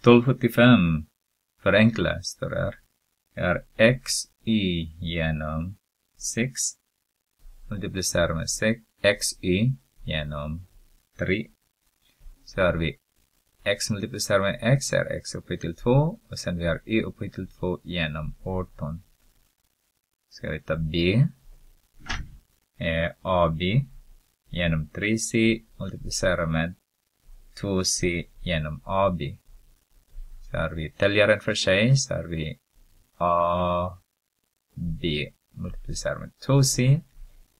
1275 förenklas står där. är x y genom 6 multiplicerar med 6 x y genom 3. Så har vi x multiplicerar med x är x upphöjt till 2 och sen vi har y upphöjt till 2 genom 18. Ska vi ta b. Eh, AB genom 3c multiplicerar med 2c genom AB. Där vi täljaren för sig, så har vi A, B multiplicerar med 2c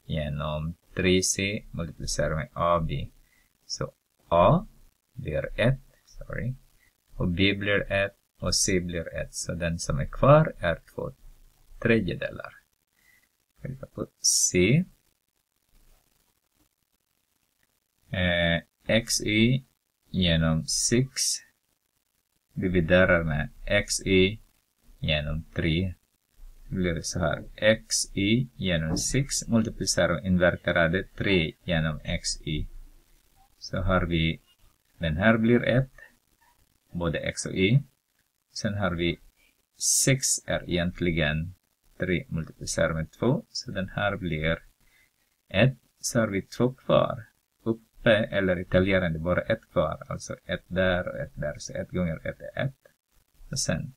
genom 3c multiplicerar med AB. Så A blir 1, sorry, och B blir 1 och C blir 1. Så den som är kvar är 2 tredjedelar. Klicka på C. Eh, xy genom 6 dividerar med XI genom 3 blir det så här. xy genom 6 multiplicerar och inverterade 3 genom xy. Så har vi, den här blir 1, både x och y. Sen har vi 6 är egentligen 3 multiplicerar med 2, så den här blir 1. Så har vi 2 kvar. Uppe eller italienare, det är bara ett kvar. Alltså ett där och ett där, så ett gånger ett är ett. Och sen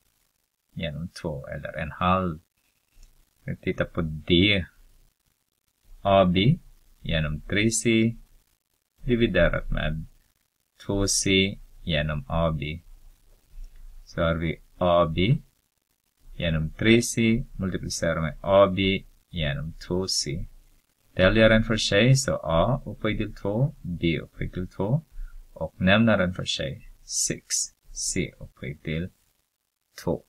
genom två eller en halv vi tittar på D. AB genom 3C dividerat med 2C genom AB. Så har vi AB genom 3C multiplicerat med AB genom 2C. Deljaren för sig, så A upphöjt till 2, B upphöjt till 2 och nämnaren för sig 6, C upphöjt till 2.